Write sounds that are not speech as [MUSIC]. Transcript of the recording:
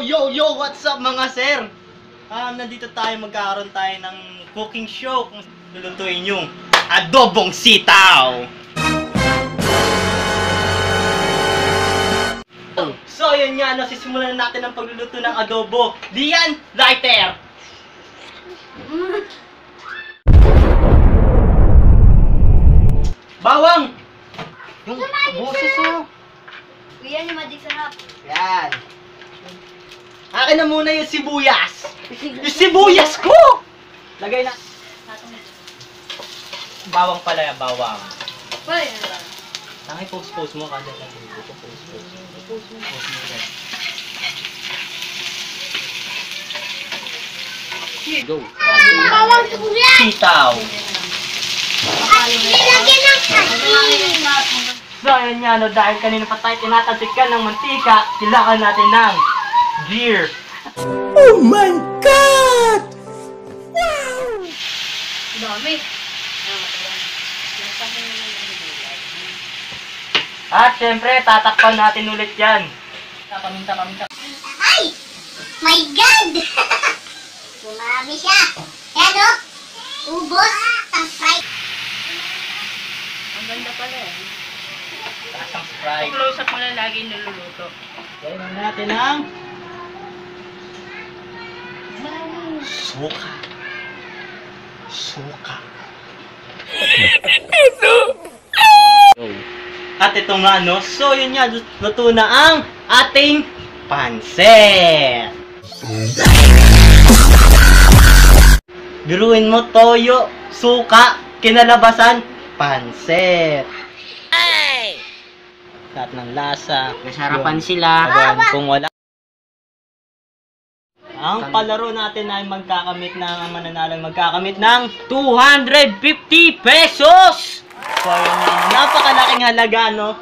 yo, yo! What's up mga sir? Um, nandito tayo, magkakaroon tayo ng cooking show kung lulutuin yung adobong sitaw! So, yun nga, no, sisimulan na natin ang pagluluto ng adobo. Dian, lighter! Bawang! Yung boses mo. Kuya, yung magic sarap. Yan. Akin na muna yung sibuyas. Yung sibuyas ko! Lagay na. Bawang pala yan, bawang. Pwede na ba? Tangi post-post mo kada sa video ko. Post-post. Post mo. Post mo. yan. Go. Bawang kuya! Sitaw. Nilagyan ng asin! So, ayan nga, no, dahil kanina pa tayo tinatantikan ng mantika, kailangan natin ng gear. Dami. At syempre, tatakpan natin ulit yan. Paminta, paminta. Ay! My God! [LAUGHS] Sumami siya. Yan o. Ubos. Ang fried. Ang ganda pala eh. Taas ang Sprite. Close up mo lang lagi niluluto. Gawin natin ang suka. Suka. At ito nga, no? So, yun nga, luto na ang ating pansit. Biruin mo, toyo, suka, kinalabasan, pansit. Lahat ng lasa. Nasarapan sila. Ayan, kung wala. Ang palaro natin ay magkakamit ng ang ay magkakamit ng 250 pesos. So, yun, napakalaking halaga, no?